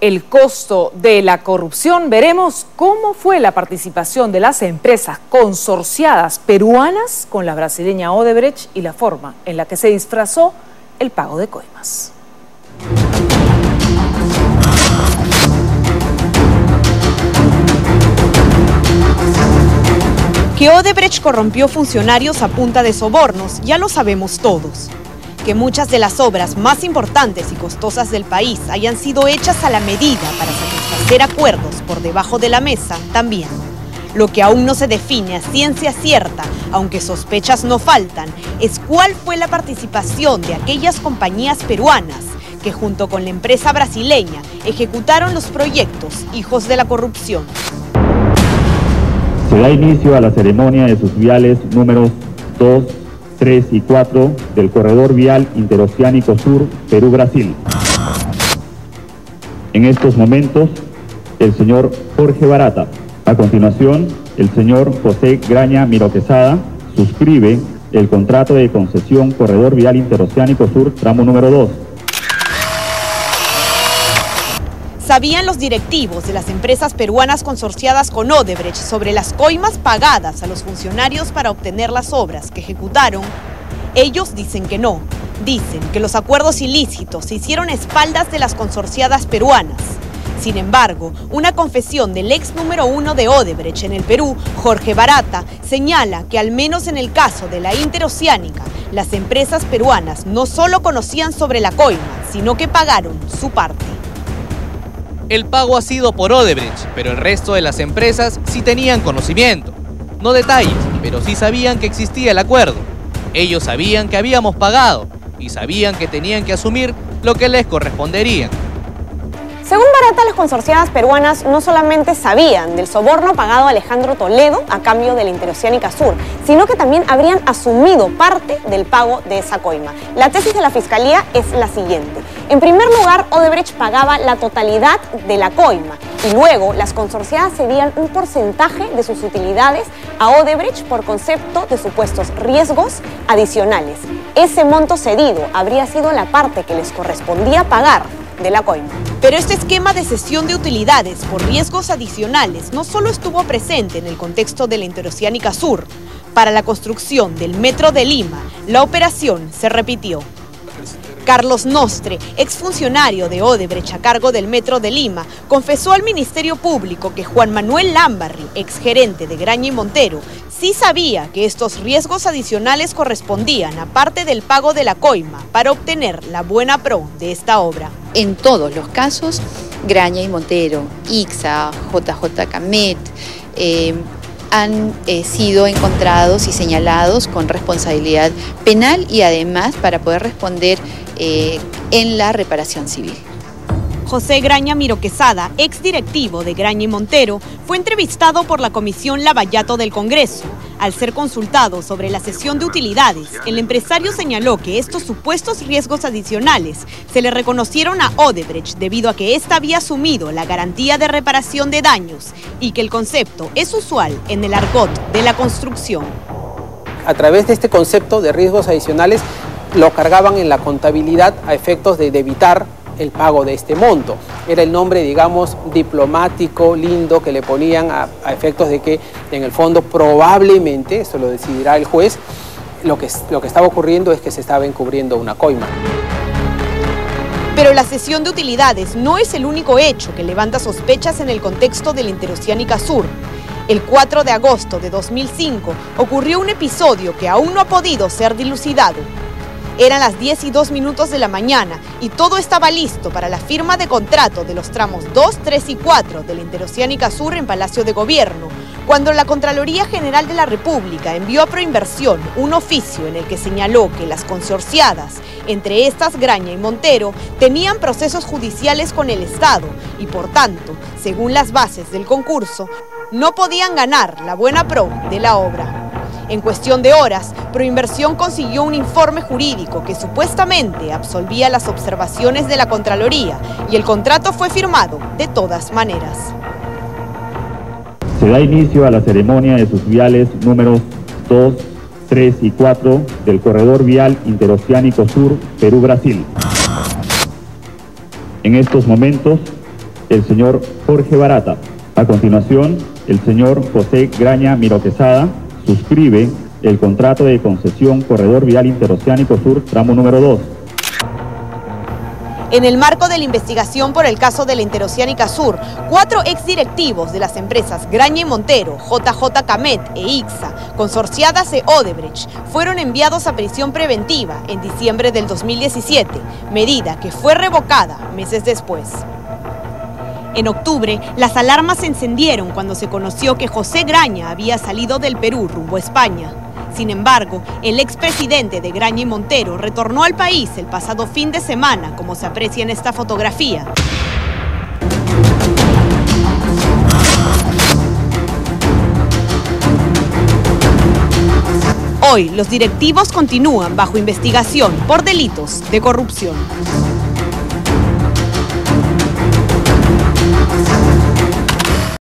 el costo de la corrupción, veremos cómo fue la participación de las empresas consorciadas peruanas con la brasileña Odebrecht y la forma en la que se disfrazó el pago de coimas. Que Odebrecht corrompió funcionarios a punta de sobornos, ya lo sabemos todos que muchas de las obras más importantes y costosas del país hayan sido hechas a la medida para satisfacer acuerdos por debajo de la mesa también. Lo que aún no se define a ciencia cierta, aunque sospechas no faltan, es cuál fue la participación de aquellas compañías peruanas que junto con la empresa brasileña ejecutaron los proyectos hijos de la corrupción. Se da inicio a la ceremonia de sus viales números 2, 3 y 4 del corredor vial interoceánico sur Perú-Brasil. En estos momentos, el señor Jorge Barata. A continuación, el señor José Graña Miroquesada suscribe el contrato de concesión Corredor Vial Interoceánico Sur, tramo número 2 ¿Sabían los directivos de las empresas peruanas consorciadas con Odebrecht sobre las coimas pagadas a los funcionarios para obtener las obras que ejecutaron? Ellos dicen que no. Dicen que los acuerdos ilícitos se hicieron a espaldas de las consorciadas peruanas. Sin embargo, una confesión del ex número uno de Odebrecht en el Perú, Jorge Barata, señala que al menos en el caso de la interoceánica, las empresas peruanas no solo conocían sobre la coima, sino que pagaron su parte. El pago ha sido por Odebrecht, pero el resto de las empresas sí tenían conocimiento. No detalles, pero sí sabían que existía el acuerdo. Ellos sabían que habíamos pagado y sabían que tenían que asumir lo que les correspondería. Según Barata, las consorciadas peruanas no solamente sabían del soborno pagado a Alejandro Toledo a cambio de la Interoceánica Sur, sino que también habrían asumido parte del pago de esa coima. La tesis de la Fiscalía es la siguiente. En primer lugar, Odebrecht pagaba la totalidad de la coima y luego las consorciadas cedían un porcentaje de sus utilidades a Odebrecht por concepto de supuestos riesgos adicionales. Ese monto cedido habría sido la parte que les correspondía pagar de la coima. Pero este esquema de cesión de utilidades por riesgos adicionales no solo estuvo presente en el contexto de la Interoceánica Sur. Para la construcción del Metro de Lima, la operación se repitió. Carlos Nostre, exfuncionario de Odebrecht a cargo del Metro de Lima, confesó al Ministerio Público que Juan Manuel Lambarri, exgerente de Graña y Montero, sí sabía que estos riesgos adicionales correspondían a parte del pago de la coima para obtener la buena pro de esta obra. En todos los casos, Graña y Montero, IXA, JJ Camet, eh, han eh, sido encontrados y señalados con responsabilidad penal y además para poder responder eh, en la reparación civil. José Graña Miroquesada, ex directivo de Graña y Montero, fue entrevistado por la Comisión Lavallato del Congreso. Al ser consultado sobre la cesión de utilidades, el empresario señaló que estos supuestos riesgos adicionales se le reconocieron a Odebrecht debido a que ésta había asumido la garantía de reparación de daños y que el concepto es usual en el argot de la construcción. A través de este concepto de riesgos adicionales lo cargaban en la contabilidad a efectos de evitar el pago de este monto. Era el nombre, digamos, diplomático, lindo, que le ponían a, efectos de que en el fondo probablemente, eso lo decidirá el juez, lo que, lo que estaba ocurriendo es que se estaba encubriendo una coima. Pero la cesión de utilidades no es el único hecho que levanta sospechas en el contexto de la Interoceánica Sur. El 4 de agosto de 2005 ocurrió un episodio que aún no ha podido ser dilucidado. Eran las 10 y 2 minutos de la mañana y todo estaba listo para la firma de contrato de los tramos 2, 3 y 4 de la Interoceánica Sur en Palacio de Gobierno, cuando la Contraloría General de la República envió a Proinversión un oficio en el que señaló que las consorciadas, entre estas Graña y Montero, tenían procesos judiciales con el Estado y por tanto, según las bases del concurso, no podían ganar la buena pro de la obra. En cuestión de horas, Proinversión consiguió un informe jurídico que supuestamente absolvía las observaciones de la Contraloría y el contrato fue firmado de todas maneras. Se da inicio a la ceremonia de sus viales números 2, 3 y 4 del corredor vial interoceánico sur Perú-Brasil. en estos momentos el señor Jorge Barata. A continuación, el señor José Graña Miroquesada suscribe el contrato de concesión Corredor Vial Interoceánico Sur, tramo número 2. En el marco de la investigación por el caso de la Interoceánica Sur, cuatro exdirectivos de las empresas Graña y Montero, JJ Camet e IXA, consorciadas de Odebrecht, fueron enviados a prisión preventiva en diciembre del 2017, medida que fue revocada meses después. En octubre, las alarmas se encendieron cuando se conoció que José Graña había salido del Perú rumbo a España. Sin embargo, el expresidente de Graña y Montero retornó al país el pasado fin de semana, como se aprecia en esta fotografía. Hoy, los directivos continúan bajo investigación por delitos de corrupción.